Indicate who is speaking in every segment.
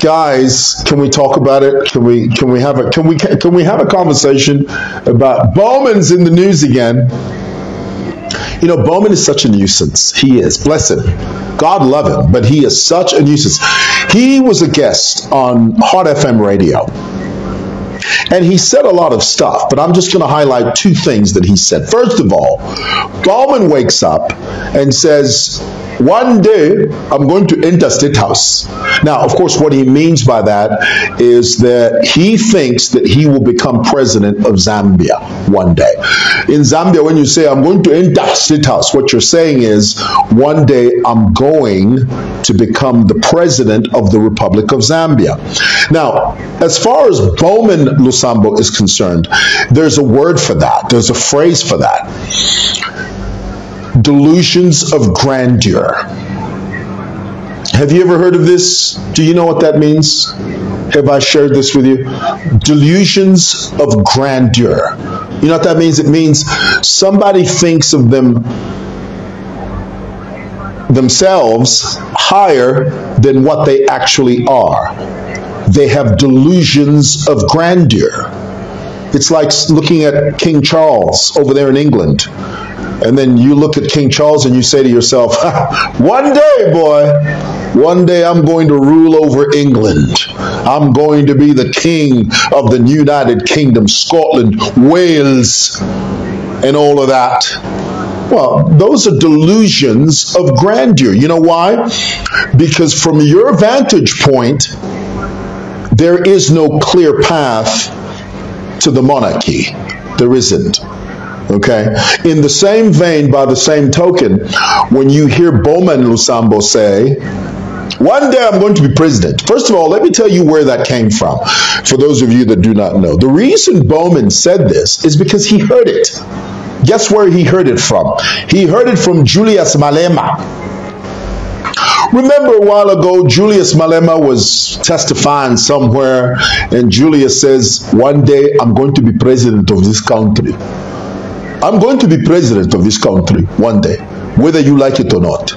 Speaker 1: Guys can we talk about it? Can we can we have a can we can we have a conversation about bowman's in the news again? You know bowman is such a nuisance. He is. Bless him. God love him but he is such a nuisance. He was a guest on hot fm radio and he said a lot of stuff, but I'm just going to highlight two things that he said. First of all, Bowman wakes up and says, one day I'm going to enter State House. Now, of course, what he means by that is that he thinks that he will become president of Zambia one day. In Zambia, when you say, I'm going to enter State House, what you're saying is, one day I'm going to become the president of the Republic of Zambia. Now, as far as Bowman Lusambo is concerned, there's a word for that, there's a phrase for that delusions of grandeur. Have you ever heard of this? Do you know what that means? Have I shared this with you? Delusions of grandeur. You know what that means? It means somebody thinks of them themselves higher than what they actually are. They have delusions of grandeur. It's like looking at King Charles over there in England and then you look at King Charles and you say to yourself, one day, boy, one day I'm going to rule over England. I'm going to be the king of the United Kingdom, Scotland, Wales, and all of that. Well, those are delusions of grandeur. You know why? Because from your vantage point, there is no clear path to the monarchy. There isn't. Okay. In the same vein, by the same token, when you hear Bowman Lusambo say, one day I'm going to be president. First of all, let me tell you where that came from. For those of you that do not know, the reason Bowman said this is because he heard it. Guess where he heard it from? He heard it from Julius Malema. Remember a while ago, Julius Malema was testifying somewhere, and Julius says, One day I'm going to be president of this country. I'm going to be president of this country one day, whether you like it or not.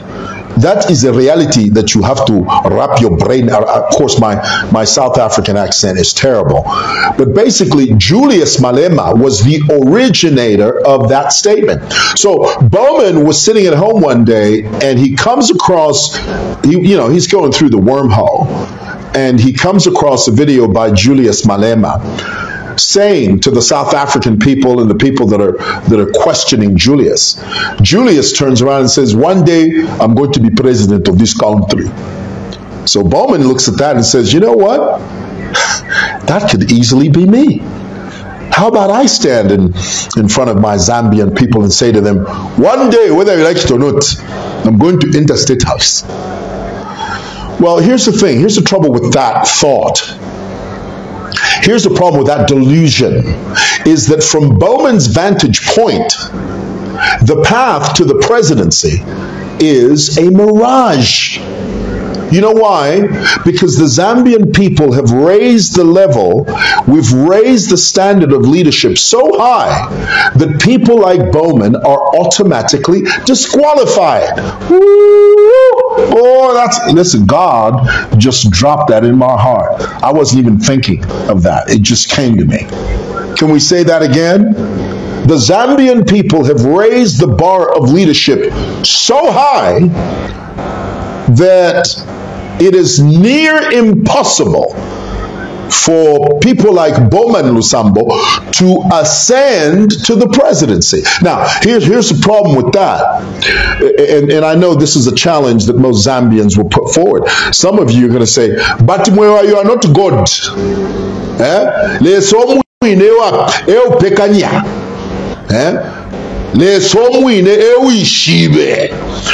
Speaker 1: That is a reality that you have to wrap your brain. Around. Of course, my, my South African accent is terrible. But basically, Julius Malema was the originator of that statement. So Bowman was sitting at home one day and he comes across, he, you know, he's going through the wormhole and he comes across a video by Julius Malema saying to the South African people and the people that are that are questioning Julius. Julius turns around and says, "One day I'm going to be president of this country." So Bowman looks at that and says, "You know what? That could easily be me." How about I stand in, in front of my Zambian people and say to them, one day, whether you like it or not, I'm going to enter State House. Well, here's the thing. Here's the trouble with that thought Here's the problem with that delusion is that from Bowman's vantage point, the path to the presidency is a mirage. You know why? Because the Zambian people have raised the level, we've raised the standard of leadership so high that people like Bowman are automatically disqualified. Oh, that's listen, God just dropped that in my heart. I wasn't even thinking of that. It just came to me. Can we say that again? The Zambian people have raised the bar of leadership so high that it is near impossible for people like Bowman Lusambo to ascend to the presidency. Now, here's, here's the problem with that. And, and I know this is a challenge that most Zambians will put forward. Some of you are going to say, but you are not God. Eh?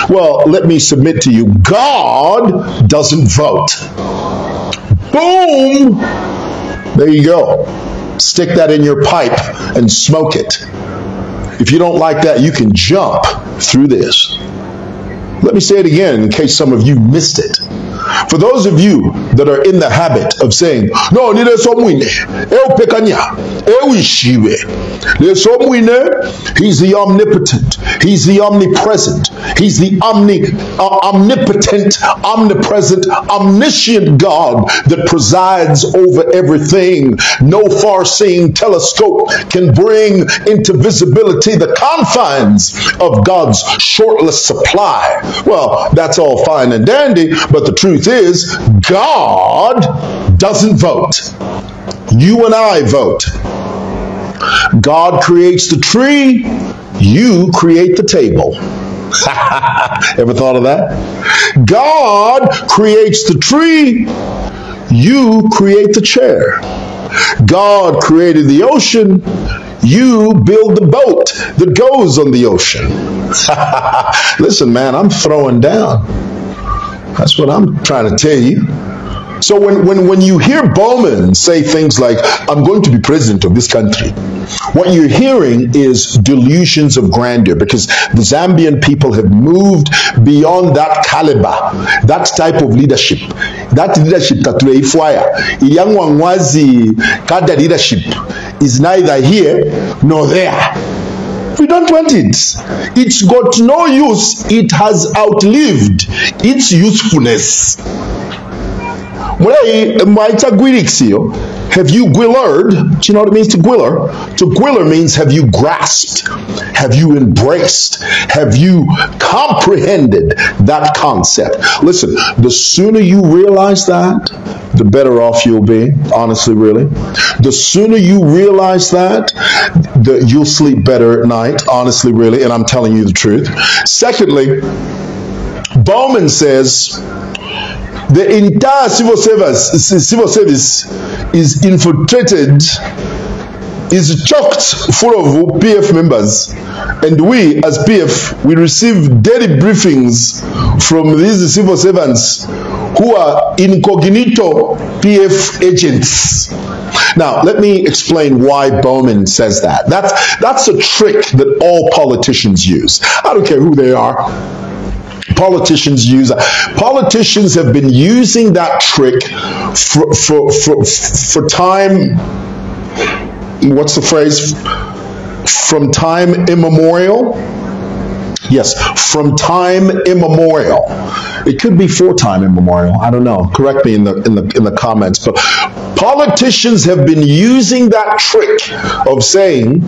Speaker 1: Well, let me submit to you God doesn't vote. Boom! There you go. Stick that in your pipe and smoke it. If you don't like that, you can jump through this. Let me say it again in case some of you missed it. For those of you that are in the habit of saying, no, ni leso mwine, eupekanya, ewishiwe. Leso mwine, he's the omnipotent, he's the omnipresent, he's the omni, uh, omnipotent, omnipresent, omniscient God that presides over everything. No far-seeing telescope can bring into visibility the confines of God's shortless supply. Well, that's all fine and dandy, but the truth is, God doesn't vote. You and I vote. God creates the tree, you create the table. Ever thought of that? God creates the tree, you create the chair. God created the ocean, you build the boat that goes on the ocean. Listen, man, I'm throwing down. That's what I'm trying to tell you. So when, when, when you hear Bowman say things like, I'm going to be president of this country, what you're hearing is delusions of grandeur because the Zambian people have moved beyond that caliber, that type of leadership. That leadership that Ifwaya, Iyangwangwazi kada leadership is neither here nor there. We don't want it. It's got no use. It has outlived its usefulness. Mulai eh, mwaita gwirixio. Have you gwillered? Do you know what it means to gwiller? To gwiller means have you grasped? Have you embraced? Have you comprehended that concept? Listen, the sooner you realize that, the better off you'll be, honestly, really. The sooner you realize that, the, you'll sleep better at night, honestly, really, and I'm telling you the truth. Secondly, Bowman says the entire civil service, civil service is infiltrated, is choked full of PF members. And we, as PF, we receive daily briefings from these civil servants who are incognito PF agents. Now, let me explain why Bowman says that. That's, that's a trick that all politicians use. I don't care who they are politicians use politicians have been using that trick for for for, for time what's the phrase? From time immemorial? Yes from time immemorial. It could be for time immemorial. I don't know. Correct me in the in the in the comments but politicians have been using that trick of saying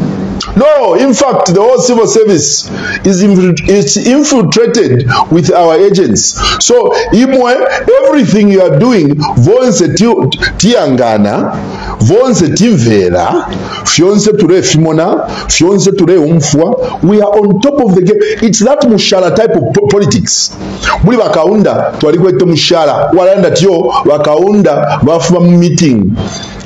Speaker 1: no, in fact, the whole civil service is infiltrated with our agents. So, imwe, everything you are doing, vonse tiangana, vonse timvera, fyonse ture fimona, fyonse ture umfwa, we are on top of the game. It's that mushala type of po politics. Muli bakaunda, twali kwete mushala, walanda tiyo, bakaunda, bafuma meeting.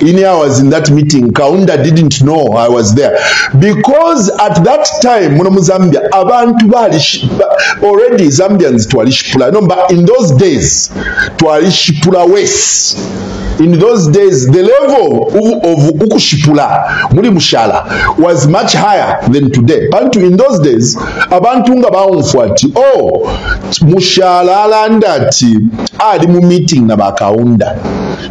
Speaker 1: In I was in that meeting, Kaunda didn't know I was there. Because at that time, muno mu Zambia, abantu bali already Zambians twalishipula. No, but in those days, twalishipula west. In those days, the level of, ukushipula muri mushala was much higher than today. Bantu in those days, abantu nga bawunfu ati, oh, mushala alanda ati, ali mu meeting na bakaunda.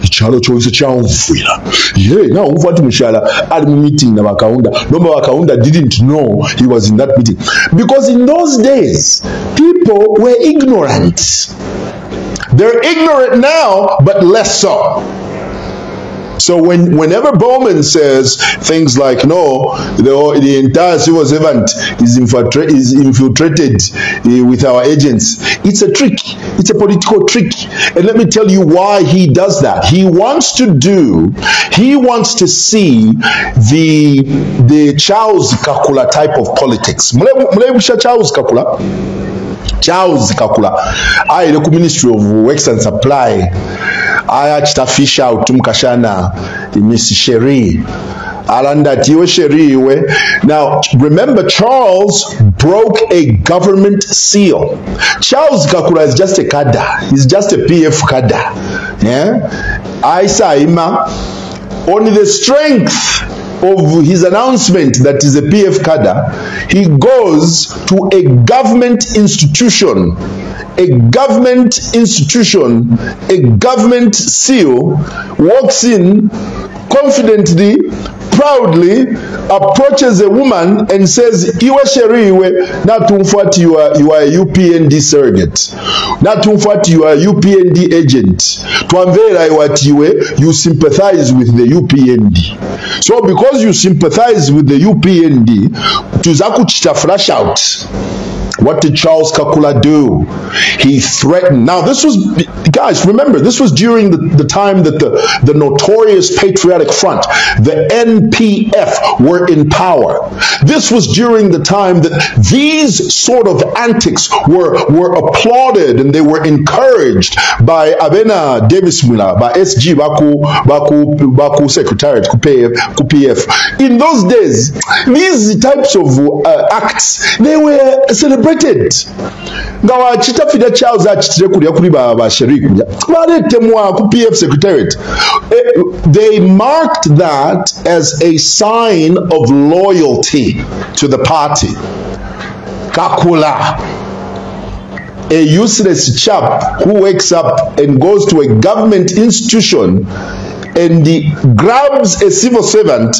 Speaker 1: Ikyalo kyose kyawunfuira. Ye, na wunfu ati mushala ali mu meeting na bakaunda. Nomba bakaunda didn't know he was in that meeting. Because in those days, people were ignorant. They're ignorant now, but less so. So when whenever Bowman says things like no, the, the entire civil servant is, infiltra- is infiltrated uh, with our agents, it's a trick. It's a political trick. And let me tell you why he does that. He wants to do, he wants to see the the Charles Kakula type of politics. Mlebusha Charles Kakula. Charles Kakula ayire ku Ministry of Works and Supply ayachita fish out imisi Sherry alanda sheriwe. now remember Charles broke a government seal Charles Kakura is just a kada. he's just a PF kada. yeah aisa ima on the strength of his announcement that is a PF cadre, he goes to a government institution, a government institution, a government seal, walks in confidently, proudly, approaches a woman and says, Iwe sheri iwe, natumfuati you are, you are a UPND surrogate. Natumfuati you are a UPND agent. Twamvera iwatiwe you sympathize with the UPND. So because you sympathize with the UPND, tuza kuchita flash out. What did Charles Kakula do? He threatened. Now, this was, guys, remember, this was during the, the time that the, the notorious Patriotic Front, the NPF, were in power. This was during the time that these sort of antics were, were applauded and they were encouraged by Abena Davis Mwila, by SG Baku, Baku, Baku Secretariat, ku PF, ku In those days, these types of uh, acts, they were celebrated nga wakitafira charles akitire kulya kuli basheri kulya baleetemwa ku pf secretariat. They marked that as a sign of loyalty to the party. Kakula. A useless chap who wakes up and goes to a government institution and grabs a civil servant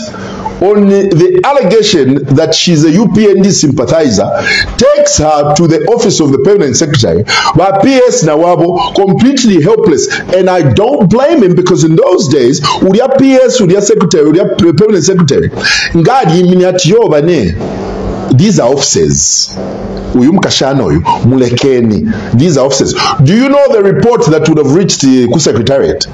Speaker 1: on the allegation that she's a UPND sympathizer, takes her to the office of the permanent secretary, where PS Nawabo completely helpless. And I don't blame him because in those days, uria PS, uria secretary, uria permanent secretary, ngadi miniatio bane, these are offices uyu mkashana uyu mulekeni. These are offices do you know the report that would have reached uh, ku secretariat?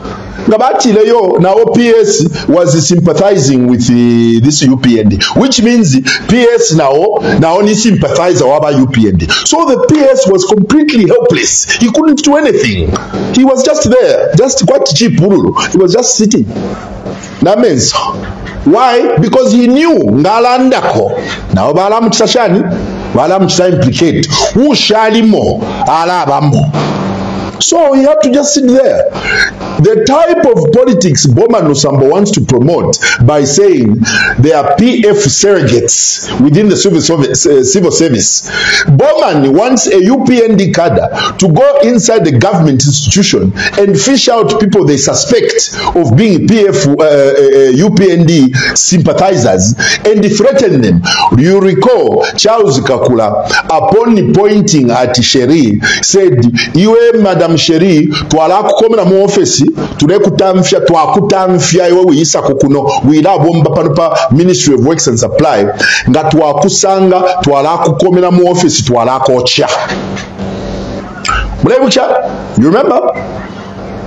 Speaker 1: Nga batileyo na ops was sympathizing with uh, this upnd which means ps nao nao ni sympathizer waba upnd so the ps was completely helpless. He couldn't do anything. He was just there just quite cheap bululu he was just sitting. Namenso why? Because he knew ng'alandako nao balamukisa shani balamukisa implicate ushalimo alabamo so he had to just sit there. The type of politics Bowman Lusambo wants to promote by saying they are PF surrogates within the civil service, uh, civil service. Bowman wants a UPND cadre to go inside the government institution and fish out people they suspect of being PF uh, uh, UPND sympathizers and threaten them. You recall Charles Kakula, upon pointing at Sheri, said, Iwe Madam Sheri, twala kukomera mu office, tulekutamfya, twakutamfya iwe wiyisa kukuno, wira bomba pano pa Ministry of Works and Supply, nga twakusanga, twala kukomera mu office, twala kocha. Mulebucha, you remember?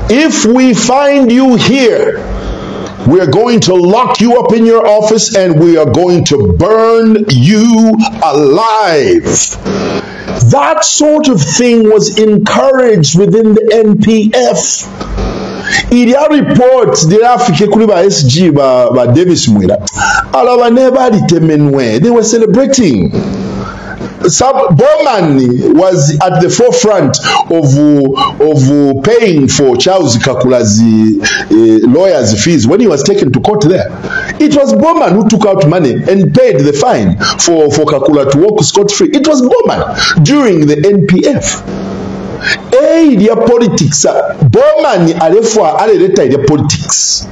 Speaker 1: If we find you here, we are going to lock you up in your office and we are going to burn you alive. That sort of thing was encouraged within the NPF. irya report lirafike kuri ba sg ba, ba davis mwila alaba ne balitemenwe they were celebrating Sub Bowman was at the forefront of of paying for Charles Kakula's uh, lawyers' fees when he was taken to court there. It was Bowman who took out money and paid the fine for, for Kakula to walk scot free. It was Bowman during the NPF. Area politics. Bowman alefwa aleleta ile politics.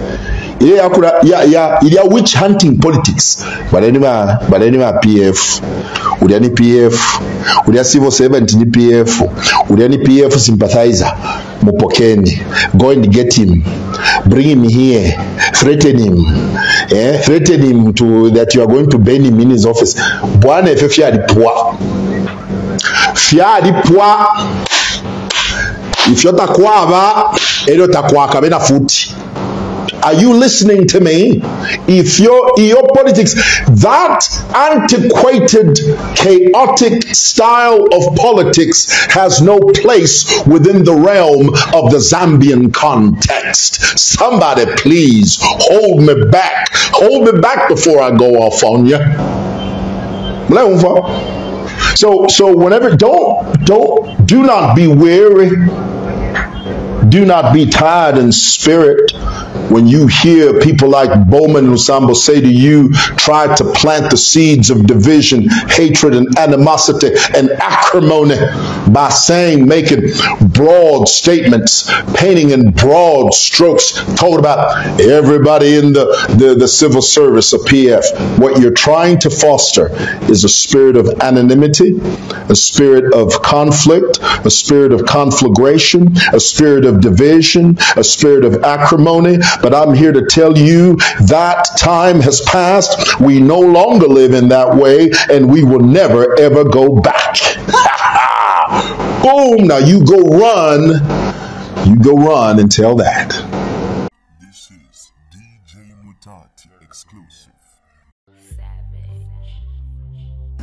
Speaker 1: Ile yakula ya ya ilya witch hunting politics. Baleni ba baleni ba PF ulya ni PF ulya civil servant ni PF ulya ni PF sympathizer. Mupokeni. Go and get him. Bring him here. Threaten him. Eh threaten him to that you are going to burn him in his office. Bwana efe fyalipwa fyalipwa ifyo takwaba eryo takwaka bena futi Are you listening to me? If your your politics, that antiquated, chaotic style of politics has no place within the realm of the Zambian context. Somebody please hold me back. Hold me back before I go off on you. So so whenever don't don't do not be weary Do not be tired in spirit when you hear people like Bowman Lusambo say to you, try to plant the seeds of division, hatred, and animosity and acrimony by saying, making broad statements, painting in broad strokes, talking about everybody in the, the, the civil service of PF. What you're trying to foster is a spirit of anonymity, a spirit of conflict, a spirit of conflagration, a spirit of division, a spirit of acrimony. But I'm here to tell you that time has passed. We no longer live in that way, and we will never ever go back. Boom! Now you go run. You go run and tell that.